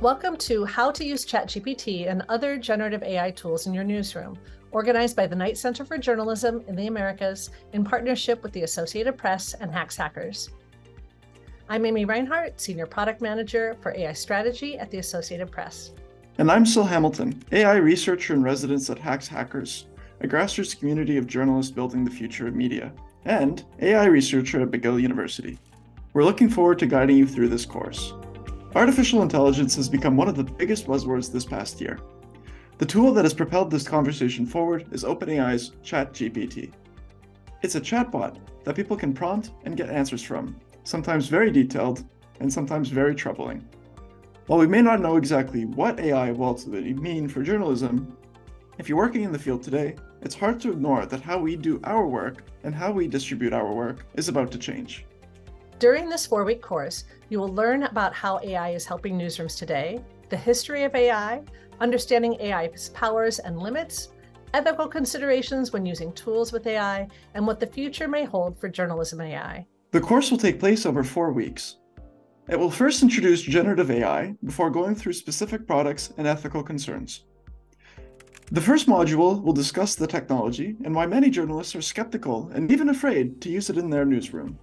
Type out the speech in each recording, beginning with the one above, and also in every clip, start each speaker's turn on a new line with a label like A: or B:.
A: Welcome to How to Use ChatGPT and Other Generative AI Tools in Your Newsroom, organized by the Knight Center for Journalism in the Americas in partnership with the Associated Press and Hacks Hackers. I'm Aimee Rinehart, Senior Product Manager for AI Strategy at the Associated Press.
B: And I'm Sil Hamilton, AI Researcher in Residence at Hacks Hackers, a grassroots community of journalists building the future of media, and AI Researcher at McGill University. We're looking forward to guiding you through this course. Artificial intelligence has become one of the biggest buzzwords this past year. The tool that has propelled this conversation forward is OpenAI's ChatGPT. It's a chatbot that people can prompt and get answers from, sometimes very detailed and sometimes very troubling. While we may not know exactly what AI will ultimately mean for journalism, if you're working in the field today, it's hard to ignore that how we do our work and how we distribute our work is about to change.
A: During this four week course, you will learn about how AI is helping newsrooms today, the history of AI, understanding AI's powers and limits, ethical considerations when using tools with AI, and what the future may hold for journalism and AI.
B: The course will take place over four weeks. It will first introduce generative AI before going through specific products and ethical concerns. The first module will discuss the technology and why many journalists are skeptical and even afraid to use it in their newsroom.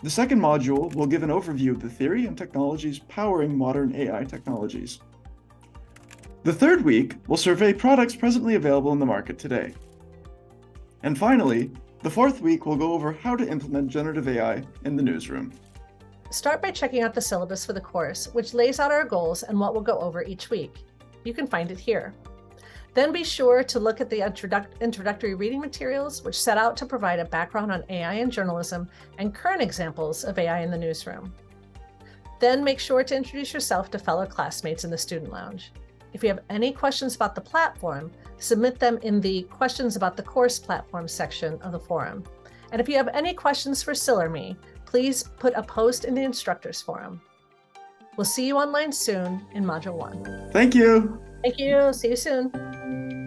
B: The second module will give an overview of the theory and technologies powering modern AI technologies. The third week will survey products presently available in the market today. And finally, the fourth week will go over how to implement generative AI in the newsroom.
A: Start by checking out the syllabus for the course, which lays out our goals and what we'll go over each week. You can find it here. Then be sure to look at the introduc- introductory reading materials, which set out to provide a background on AI in journalism and current examples of AI in the newsroom. Then make sure to introduce yourself to fellow classmates in the student lounge. If you have any questions about the platform, submit them in the Questions About the Course platform section of the forum. And if you have any questions for Sil or me, please put a post in the instructors forum. We'll see you online soon in Module 1.
B: Thank you.
A: Thank you. See you soon. Thank you.